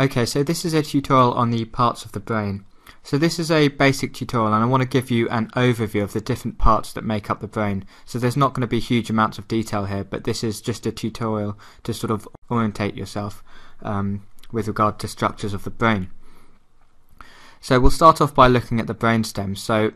Okay, so this is a tutorial on the parts of the brain. So this is a basic tutorial and I want to give you an overview of the different parts that make up the brain. So there's not going to be huge amounts of detail here, but this is just a tutorial to sort of orientate yourself um, with regard to structures of the brain. So we'll start off by looking at the brainstem. So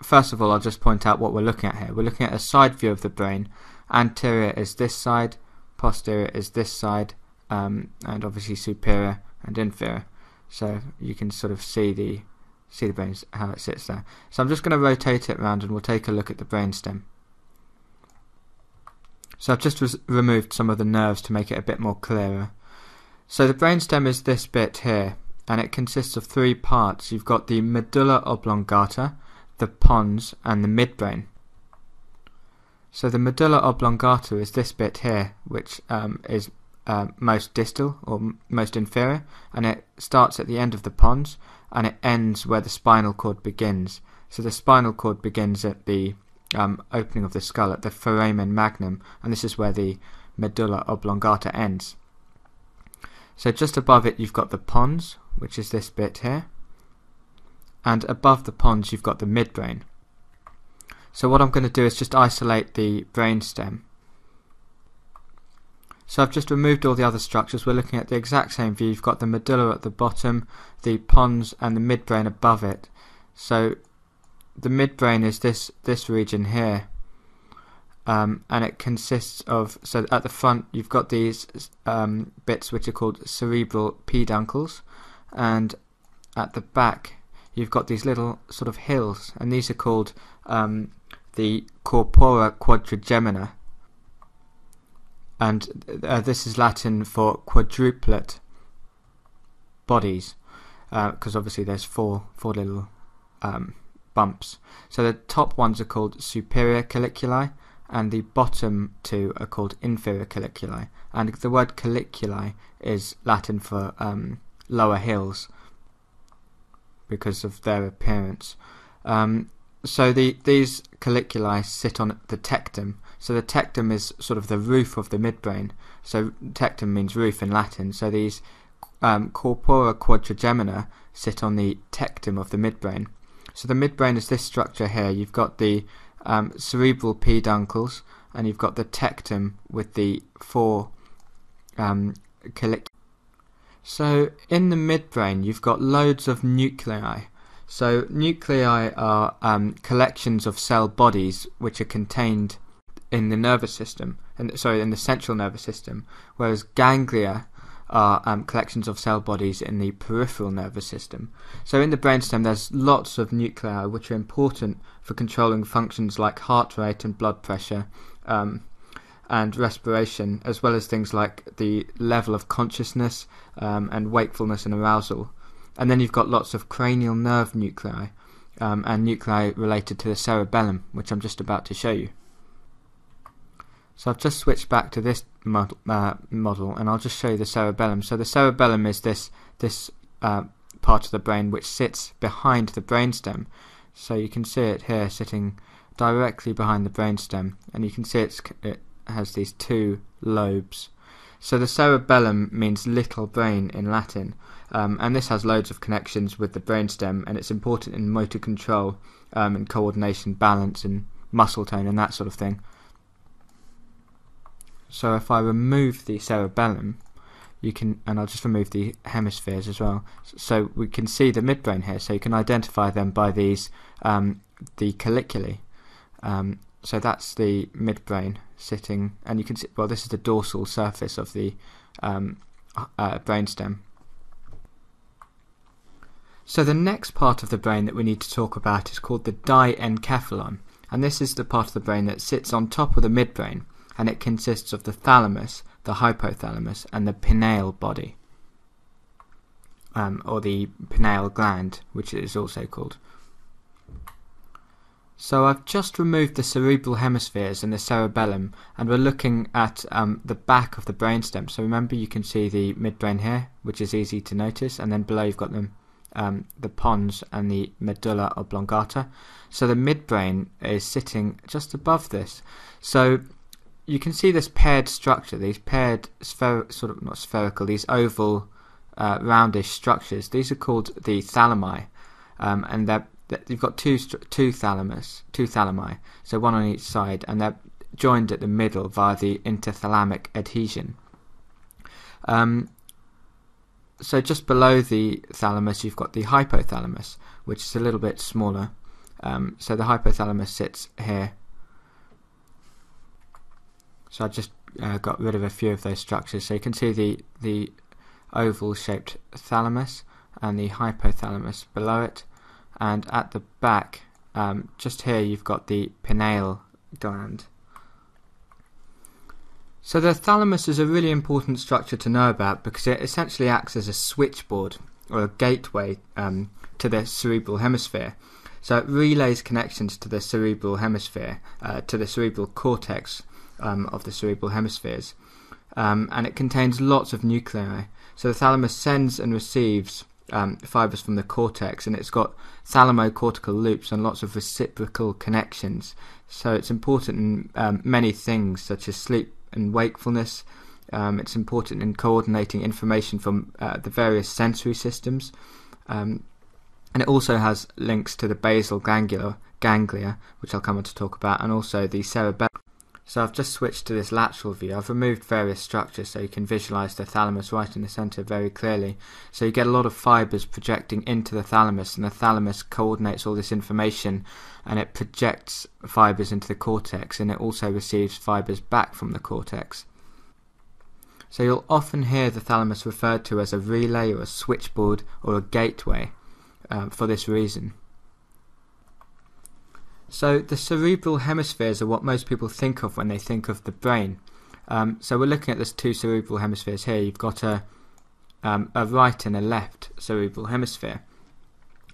first of all, I'll just point out what we're looking at here. We're looking at a side view of the brain. Anterior is this side, posterior is this side, um, and obviously superior and inferior. So you can sort of see the see the brain how it sits there. So I'm just going to rotate it around and we'll take a look at the brainstem. So I've just removed some of the nerves to make it a bit more clearer. So the brainstem is this bit here and it consists of three parts. You've got the medulla oblongata, the pons and the midbrain. So the medulla oblongata is this bit here which um, is uh, most distal or most inferior, and it starts at the end of the pons and it ends where the spinal cord begins. So the spinal cord begins at the um, opening of the skull at the foramen magnum, and this is where the medulla oblongata ends. So just above it, you've got the pons, which is this bit here, and above the pons, you've got the midbrain. So what I'm going to do is just isolate the brainstem so I've just removed all the other structures. We're looking at the exact same view. You've got the medulla at the bottom, the pons and the midbrain above it. So the midbrain is this this region here. Um, and it consists of so at the front you've got these um, bits which are called cerebral peduncles and at the back you've got these little sort of hills and these are called um, the corpora quadrigemina and uh, this is Latin for quadruplet bodies, because uh, obviously there's four four little um, bumps. So the top ones are called superior colliculi, and the bottom two are called inferior colliculi. And the word colliculi is Latin for um, lower hills because of their appearance. Um, so the these colliculi sit on the tectum, so the tectum is sort of the roof of the midbrain. So tectum means roof in Latin. So these um, corpora quadrigemina sit on the tectum of the midbrain. So the midbrain is this structure here. You've got the um, cerebral peduncles, and you've got the tectum with the four um, So in the midbrain, you've got loads of nuclei. So nuclei are um, collections of cell bodies which are contained in the nervous system, and sorry, in the central nervous system, whereas ganglia are um, collections of cell bodies in the peripheral nervous system. So in the brainstem, there's lots of nuclei which are important for controlling functions like heart rate and blood pressure. Um, and respiration, as well as things like the level of consciousness um, and wakefulness and arousal. And then you've got lots of cranial nerve nuclei um, and nuclei related to the cerebellum, which I'm just about to show you. So I've just switched back to this model, uh, model, and I'll just show you the cerebellum. So the cerebellum is this this uh, part of the brain which sits behind the brainstem. So you can see it here sitting directly behind the brainstem, and you can see it has these two lobes. So the cerebellum means little brain in Latin, um, and this has loads of connections with the brainstem, and it's important in motor control, um, and coordination, balance, and muscle tone, and that sort of thing. So if I remove the cerebellum, you can, and I'll just remove the hemispheres as well. So we can see the midbrain here. So you can identify them by these, um, the colliculi. Um, so that's the midbrain sitting, and you can see. Well, this is the dorsal surface of the um, uh, brainstem. So the next part of the brain that we need to talk about is called the diencephalon, and this is the part of the brain that sits on top of the midbrain and it consists of the thalamus, the hypothalamus, and the pineal body, um, or the pineal gland, which it is also called. So I've just removed the cerebral hemispheres and the cerebellum, and we're looking at um, the back of the brainstem. So remember, you can see the midbrain here, which is easy to notice, and then below you've got them, um, the pons and the medulla oblongata. So the midbrain is sitting just above this. So you can see this paired structure, these paired spher- sort of not spherical, these oval uh, roundish structures. These are called the thalami, um, and they're, you've got two two thalamus, two thalami, so one on each side, and they're joined at the middle via the interthalamic adhesion. Um, so just below the thalamus, you've got the hypothalamus, which is a little bit smaller. Um, so the hypothalamus sits here. So I just uh, got rid of a few of those structures. So you can see the the oval-shaped thalamus and the hypothalamus below it, and at the back, um, just here, you've got the pineal gland. So the thalamus is a really important structure to know about because it essentially acts as a switchboard or a gateway um, to the cerebral hemisphere. So it relays connections to the cerebral hemisphere, uh, to the cerebral cortex um, of the cerebral hemispheres, um, and it contains lots of nuclei. So the thalamus sends and receives um, fibers from the cortex, and it's got thalamocortical loops and lots of reciprocal connections. So it's important in um, many things such as sleep and wakefulness. Um, it's important in coordinating information from uh, the various sensory systems. Um, and it also has links to the basal ganglia, ganglia, which I'll come on to talk about, and also the cerebellum. So I've just switched to this lateral view. I've removed various structures so you can visualize the thalamus right in the center very clearly. So you get a lot of fibers projecting into the thalamus, and the thalamus coordinates all this information and it projects fibers into the cortex and it also receives fibers back from the cortex. So you'll often hear the thalamus referred to as a relay or a switchboard or a gateway um, for this reason. So the cerebral hemispheres are what most people think of when they think of the brain. Um, so we're looking at this two cerebral hemispheres here. You've got a um, a right and a left cerebral hemisphere.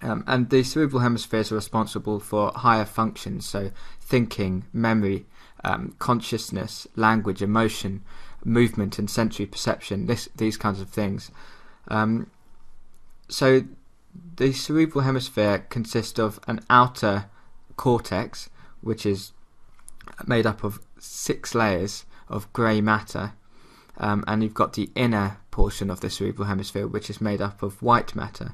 Um, and the cerebral hemispheres are responsible for higher functions, so thinking, memory, um, consciousness, language, emotion, movement, and sensory perception. This, these kinds of things. Um, so the cerebral hemisphere consists of an outer cortex, which is made up of six layers of grey matter, um, and you've got the inner portion of the cerebral hemisphere, which is made up of white matter.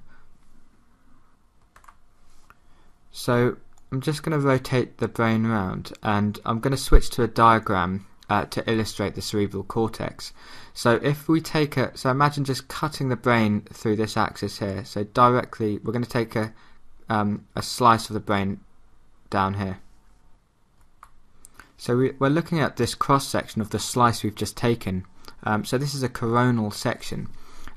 So I'm just going to rotate the brain around and I'm going to switch to a diagram uh, to illustrate the cerebral cortex. So if we take a, so imagine just cutting the brain through this axis here. So directly, we're going to take a, um, a slice of the brain down here. So we, are looking at this cross section of the slice we've just taken. Um, so this is a coronal section.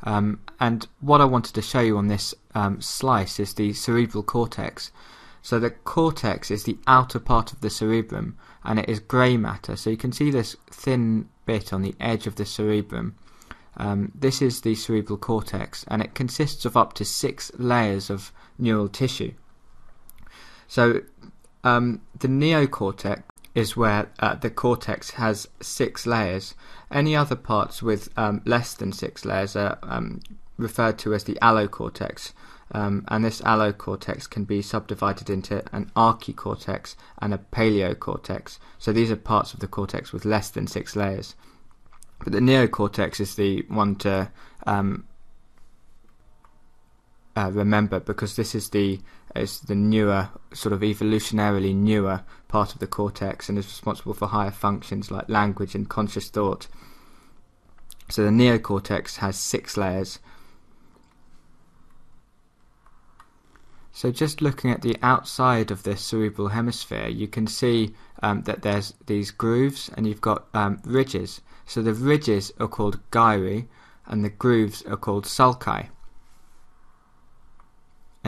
Um, and what I wanted to show you on this um, slice is the cerebral cortex. So the cortex is the outer part of the cerebrum and it is grey matter. So you can see this thin bit on the edge of the cerebrum. Um, this is the cerebral cortex and it consists of up to six layers of neural tissue. So um, the neocortex is where uh, the cortex has six layers. Any other parts with um, less than six layers are um, referred to as the allocortex. Um, and this allocortex can be subdivided into an archicortex and a paleocortex. So these are parts of the cortex with less than six layers. But the neocortex is the one to um, uh, remember because this is the is the newer sort of evolutionarily newer part of the cortex and is responsible for higher functions like language and conscious thought. So the neocortex has six layers So just looking at the outside of this cerebral hemisphere, you can see um, that there's these grooves and you've got um, ridges. So the ridges are called gyri and the grooves are called sulci.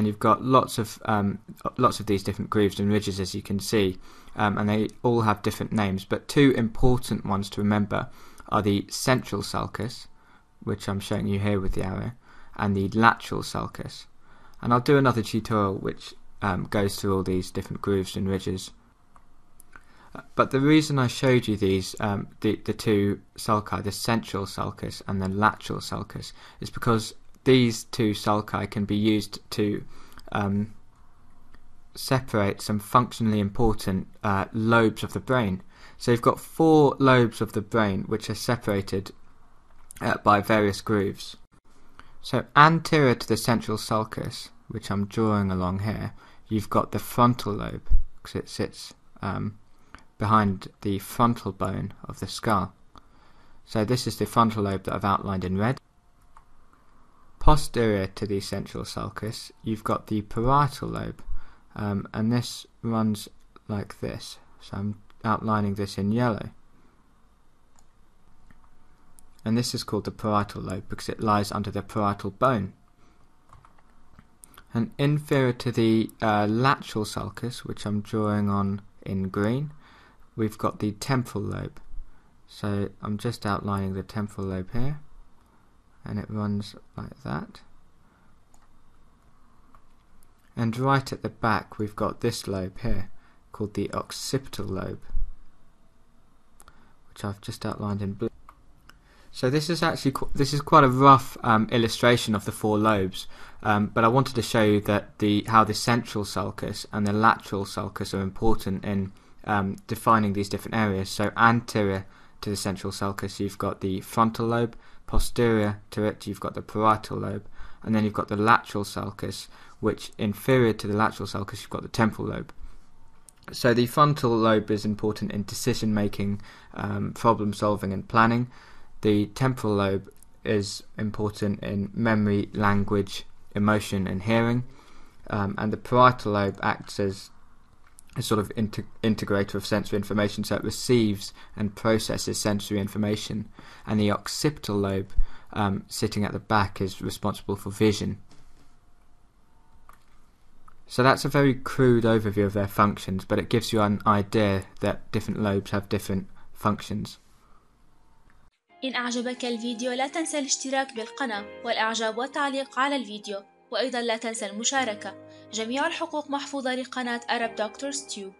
And you've got lots of um, lots of these different grooves and ridges, as you can see, um, and they all have different names. But two important ones to remember are the central sulcus, which I'm showing you here with the arrow, and the lateral sulcus and I'll do another tutorial which um, goes through all these different grooves and ridges. But the reason I showed you these, um, the, the two sulci, the central sulcus and the lateral sulcus, is because these two sulci can be used to um, separate some functionally important uh, lobes of the brain. So you've got four lobes of the brain which are separated uh, by various grooves. So anterior to the central sulcus, which I'm drawing along here, you've got the frontal lobe because it sits um, behind the frontal bone of the skull. So this is the frontal lobe that I've outlined in red. Posterior to the central sulcus, you've got the parietal lobe, um, and this runs like this. So I'm outlining this in yellow. And this is called the parietal lobe because it lies under the parietal bone. And inferior to the uh, lateral sulcus, which I'm drawing on in green, we've got the temporal lobe. So I'm just outlining the temporal lobe here, and it runs like that. And right at the back, we've got this lobe here, called the occipital lobe, which I've just outlined in blue. So this is actually this is quite a rough um, illustration of the four lobes, um, but I wanted to show you that the how the central sulcus and the lateral sulcus are important in um, defining these different areas. So anterior to the central sulcus, you've got the frontal lobe. Posterior to it, you've got the parietal lobe, and then you've got the lateral sulcus, which inferior to the lateral sulcus, you've got the temporal lobe. So the frontal lobe is important in decision making, um, problem solving, and planning. The temporal lobe is important in memory, language, emotion, and hearing. Um, and the parietal lobe acts as a sort of inter- integrator of sensory information, so it receives and processes sensory information. And the occipital lobe, um, sitting at the back, is responsible for vision. So that's a very crude overview of their functions, but it gives you an idea that different lobes have different functions. إن أعجبك الفيديو لا تنسى الاشتراك بالقناة والإعجاب والتعليق على الفيديو وأيضا لا تنسى المشاركة جميع الحقوق محفوظة لقناة Arab Doctors Tube.